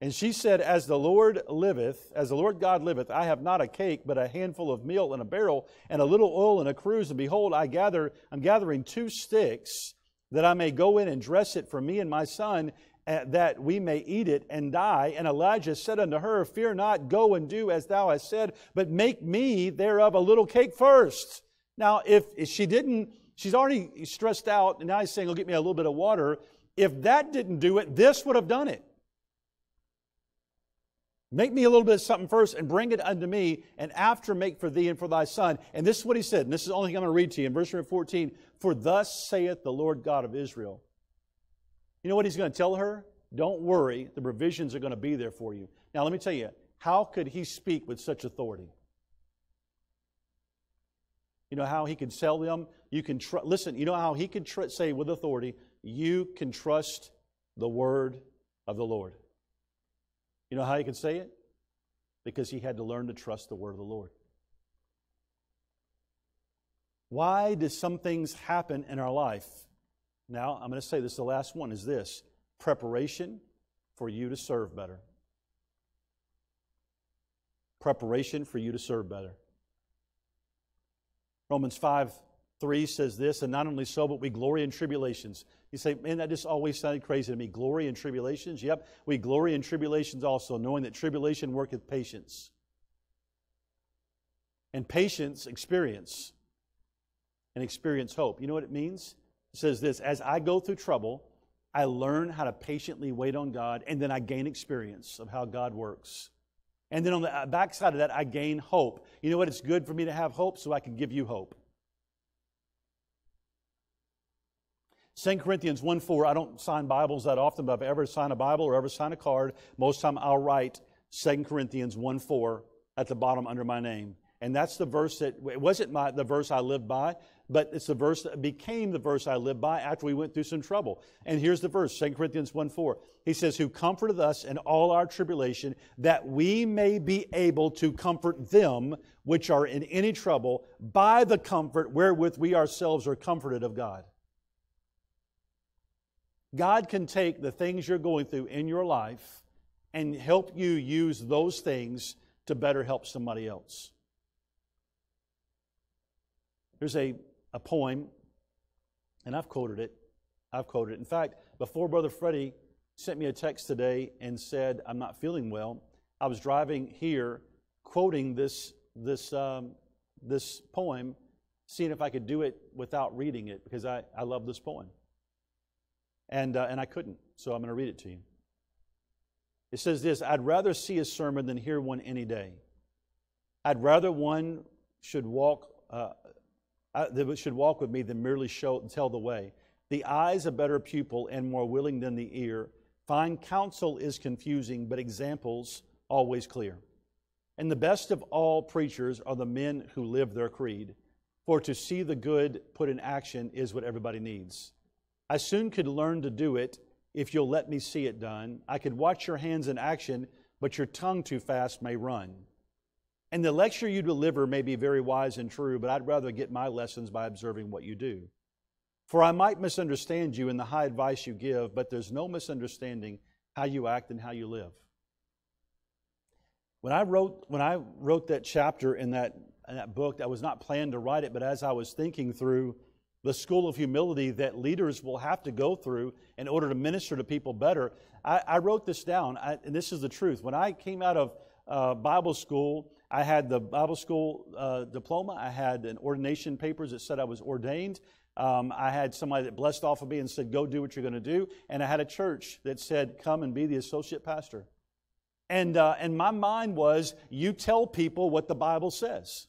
And she said, As the Lord liveth, as the Lord God liveth, I have not a cake, but a handful of meal in a barrel, and a little oil in a cruse. And behold, I gather, I'm gathering two sticks, that I may go in and dress it for me and my son, uh, that we may eat it and die. And Elijah said unto her, Fear not, go and do as thou hast said, but make me thereof a little cake first. Now, if, if she didn't, she's already stressed out, and now he's saying, Oh, get me a little bit of water. If that didn't do it, this would have done it. Make me a little bit of something first and bring it unto me, and after make for thee and for thy son. And this is what he said, and this is the only thing I'm going to read to you in verse 14 For thus saith the Lord God of Israel. You know what he's going to tell her? Don't worry, the provisions are going to be there for you. Now, let me tell you, how could he speak with such authority? You know how he could sell them? You can tr- listen. You know how he could tr- say with authority, "You can trust the word of the Lord." You know how he could say it? Because he had to learn to trust the word of the Lord. Why do some things happen in our life? Now, I'm going to say this the last one is this preparation for you to serve better. Preparation for you to serve better. Romans 5 3 says this, and not only so, but we glory in tribulations. You say, man, that just always sounded crazy to me. Glory in tribulations? Yep, we glory in tribulations also, knowing that tribulation worketh patience. And patience, experience. And experience hope. You know what it means? It says this As I go through trouble, I learn how to patiently wait on God, and then I gain experience of how God works. And then on the uh, backside of that, I gain hope. You know what? It's good for me to have hope so I can give you hope. 2 Corinthians 1 4, I don't sign Bibles that often, but if I ever sign a Bible or ever sign a card, most time I'll write 2 Corinthians 1 4 at the bottom under my name. And that's the verse that, it wasn't my, the verse I lived by, but it's the verse that became the verse I lived by after we went through some trouble. And here's the verse 2 Corinthians 1 4. He says, Who comforted us in all our tribulation, that we may be able to comfort them which are in any trouble by the comfort wherewith we ourselves are comforted of God. God can take the things you're going through in your life and help you use those things to better help somebody else. There's a, a poem, and I've quoted it. I've quoted it. In fact, before Brother Freddie sent me a text today and said, I'm not feeling well, I was driving here quoting this, this, um, this poem, seeing if I could do it without reading it because I, I love this poem. And, uh, and I couldn't, so I'm going to read it to you. It says this I'd rather see a sermon than hear one any day. I'd rather one should walk, uh, uh, that should walk with me than merely show and tell the way. The eye is a better pupil and more willing than the ear. Fine counsel is confusing, but examples always clear. And the best of all preachers are the men who live their creed. For to see the good put in action is what everybody needs. I soon could learn to do it if you'll let me see it done. I could watch your hands in action, but your tongue too fast may run. And the lecture you deliver may be very wise and true, but I'd rather get my lessons by observing what you do. For I might misunderstand you in the high advice you give, but there's no misunderstanding how you act and how you live. When I wrote, when I wrote that chapter in that, in that book, I was not planning to write it, but as I was thinking through the school of humility that leaders will have to go through in order to minister to people better. I, I wrote this down, I, and this is the truth. When I came out of uh, Bible school, I had the Bible school uh, diploma. I had an ordination papers that said I was ordained. Um, I had somebody that blessed off of me and said, "Go do what you're going to do." And I had a church that said, "Come and be the associate pastor." And uh, and my mind was, you tell people what the Bible says.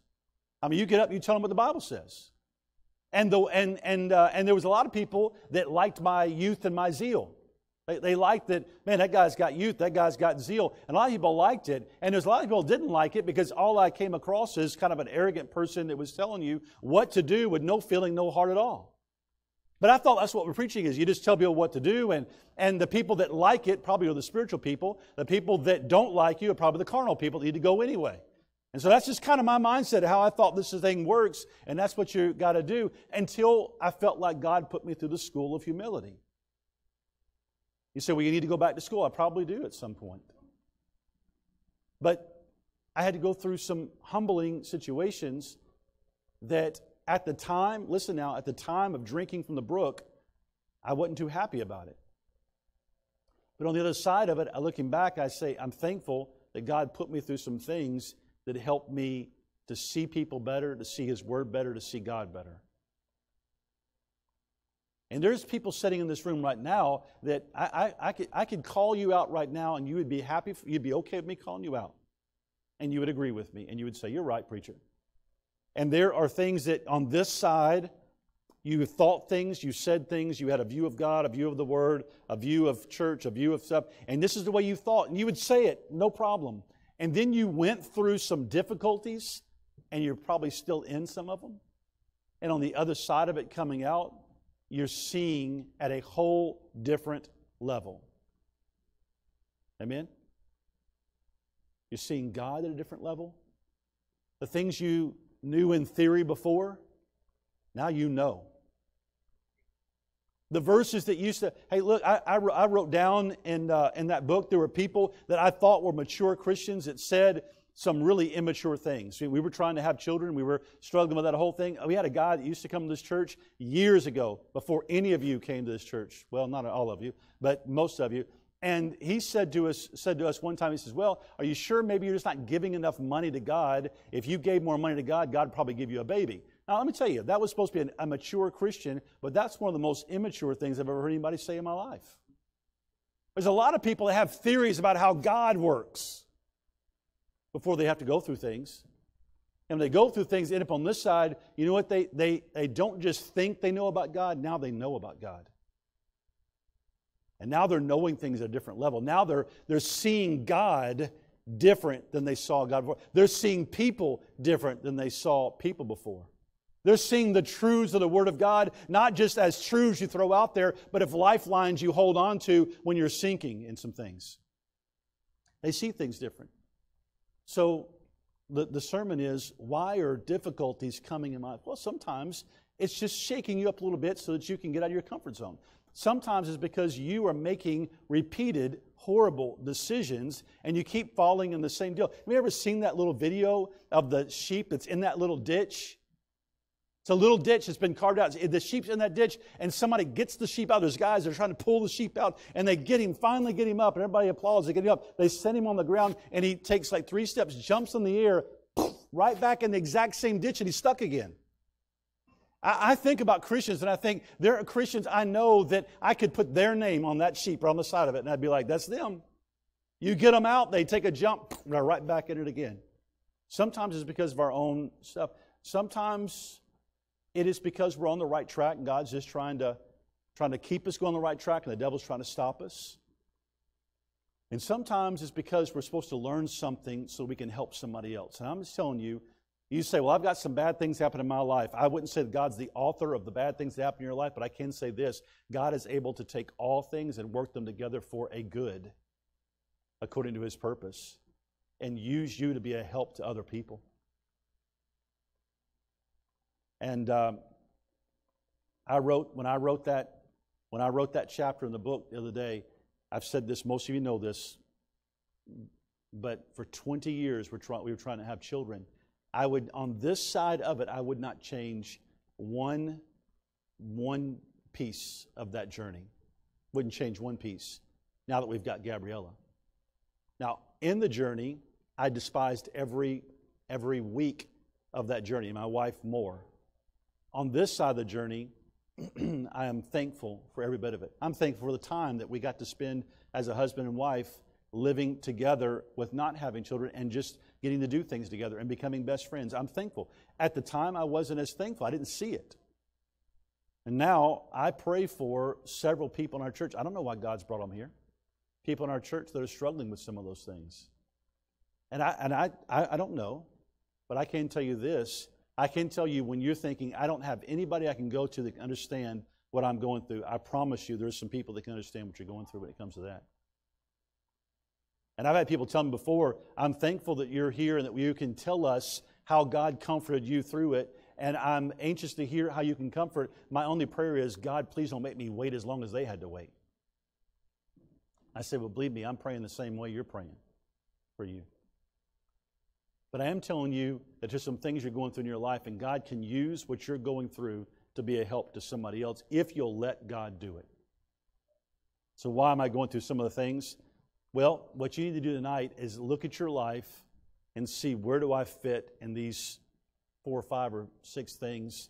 I mean, you get up, you tell them what the Bible says. And, the, and, and, uh, and there was a lot of people that liked my youth and my zeal. They, they liked that, man, that guy's got youth, that guy's got zeal. And a lot of people liked it. And there's a lot of people didn't like it because all I came across is kind of an arrogant person that was telling you what to do with no feeling, no heart at all. But I thought that's what we're preaching is you just tell people what to do, and, and the people that like it probably are the spiritual people. The people that don't like you are probably the carnal people that need to go anyway. And so that's just kind of my mindset of how I thought this thing works, and that's what you got to do until I felt like God put me through the school of humility. You say, well, you need to go back to school. I probably do at some point. But I had to go through some humbling situations that at the time, listen now, at the time of drinking from the brook, I wasn't too happy about it. But on the other side of it, looking back, I say, I'm thankful that God put me through some things that helped me to see people better, to see His Word better, to see God better. And there's people sitting in this room right now that I, I, I, could, I could call you out right now and you would be happy, you'd be okay with me calling you out. And you would agree with me and you would say, You're right, preacher. And there are things that on this side, you thought things, you said things, you had a view of God, a view of the Word, a view of church, a view of stuff, and this is the way you thought, and you would say it, no problem and then you went through some difficulties, and you're probably still in some of them, and on the other side of it coming out, you're seeing at a whole different level. Amen? You're seeing God at a different level. The things you knew in theory before, now you know. The verses that used to, hey, look, I, I, I wrote down in, uh, in that book, there were people that I thought were mature Christians that said some really immature things. We were trying to have children. We were struggling with that whole thing. We had a guy that used to come to this church years ago, before any of you came to this church. Well, not all of you, but most of you. And he said to us, said to us one time, he says, Well, are you sure maybe you're just not giving enough money to God? If you gave more money to God, God would probably give you a baby. Now, let me tell you, that was supposed to be an, a mature Christian, but that's one of the most immature things I've ever heard anybody say in my life. There's a lot of people that have theories about how God works before they have to go through things. And when they go through things, end up on this side, you know what? They, they, they don't just think they know about God, now they know about God. And now they're knowing things at a different level. Now they're, they're seeing God different than they saw God before. They're seeing people different than they saw people before. They're seeing the truths of the Word of God, not just as truths you throw out there, but as lifelines you hold on to when you're sinking in some things. They see things different. So the, the sermon is why are difficulties coming in my life? Well, sometimes it's just shaking you up a little bit so that you can get out of your comfort zone. Sometimes it's because you are making repeated horrible decisions and you keep falling in the same deal. Have you ever seen that little video of the sheep that's in that little ditch? It's a little ditch that's been carved out. The sheep's in that ditch, and somebody gets the sheep out. There's guys that are trying to pull the sheep out, and they get him, finally get him up, and everybody applauds. They get him up. They send him on the ground, and he takes like three steps, jumps in the air, right back in the exact same ditch, and he's stuck again. I, think about Christians, and I think there are Christians I know that I could put their name on that sheep or on the side of it, and I'd be like, that's them. You get them out, they take a jump, and they're right back in it again. Sometimes it's because of our own stuff. Sometimes it is because we're on the right track and God's just trying to, trying to keep us going on the right track and the devil's trying to stop us. And sometimes it's because we're supposed to learn something so we can help somebody else. And I'm just telling you, you say, Well, I've got some bad things happen in my life. I wouldn't say that God's the author of the bad things that happen in your life, but I can say this God is able to take all things and work them together for a good according to his purpose and use you to be a help to other people. And um, I wrote when I wrote that when I wrote that chapter in the book the other day. I've said this. Most of you know this, but for 20 years we're we were trying to have children. I would on this side of it, I would not change one one piece of that journey. Wouldn't change one piece. Now that we've got Gabriella. Now in the journey, I despised every every week of that journey. My wife more on this side of the journey, I am thankful for every bit of it. I'm thankful for the time that we got to spend as a husband and wife living together with not having children and just getting to do things together and becoming best friends. I'm thankful. At the time, I wasn't as thankful. I didn't see it. And now I pray for several people in our church. I don't know why God's brought them here. People in our church that are struggling with some of those things. And I, and I, I, I don't know, but I can tell you this I can tell you when you're thinking, I don't have anybody I can go to that can understand what I'm going through, I promise you there's some people that can understand what you're going through when it comes to that. And I've had people tell me before, I'm thankful that you're here and that you can tell us how God comforted you through it. And I'm anxious to hear how you can comfort. My only prayer is, God, please don't make me wait as long as they had to wait. I said, Well, believe me, I'm praying the same way you're praying for you. But I am telling you that there's some things you're going through in your life, and God can use what you're going through to be a help to somebody else if you'll let God do it. So, why am I going through some of the things? Well, what you need to do tonight is look at your life and see where do I fit in these four or five or six things?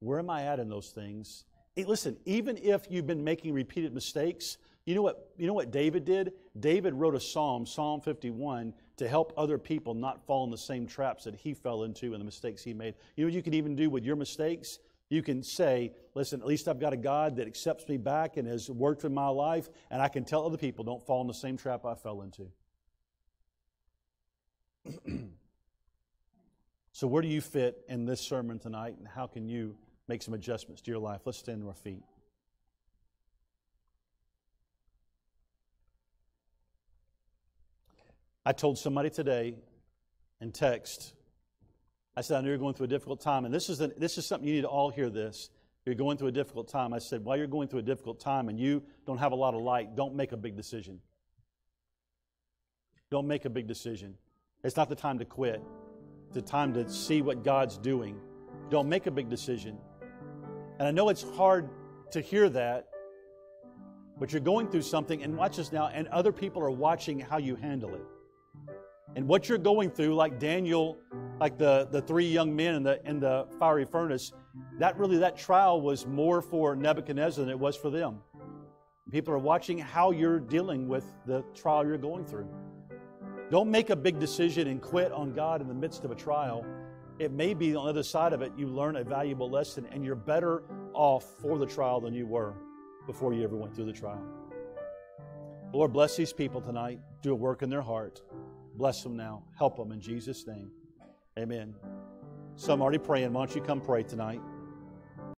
Where am I at in those things? Hey, listen, even if you've been making repeated mistakes, you know what, you know what David did? David wrote a psalm, Psalm 51, to help other people not fall in the same traps that he fell into and the mistakes he made. You know what you can even do with your mistakes? You can say, listen, at least I've got a God that accepts me back and has worked in my life, and I can tell other people don't fall in the same trap I fell into. so, where do you fit in this sermon tonight, and how can you make some adjustments to your life? Let's stand to our feet. I told somebody today in text, I said, I know you're going through a difficult time. And this is, a, this is something you need to all hear this. You're going through a difficult time. I said, while you're going through a difficult time and you don't have a lot of light, don't make a big decision. Don't make a big decision. It's not the time to quit. It's the time to see what God's doing. Don't make a big decision. And I know it's hard to hear that, but you're going through something, and watch this now, and other people are watching how you handle it. And what you're going through, like Daniel, like the, the three young men in the, in the fiery furnace, that really, that trial was more for Nebuchadnezzar than it was for them. People are watching how you're dealing with the trial you're going through. Don't make a big decision and quit on God in the midst of a trial. It may be on the other side of it, you learn a valuable lesson and you're better off for the trial than you were before you ever went through the trial. Lord, bless these people tonight. Do a work in their heart. Bless them now. Help them in Jesus' name. Amen. Some already praying. Why don't you come pray tonight?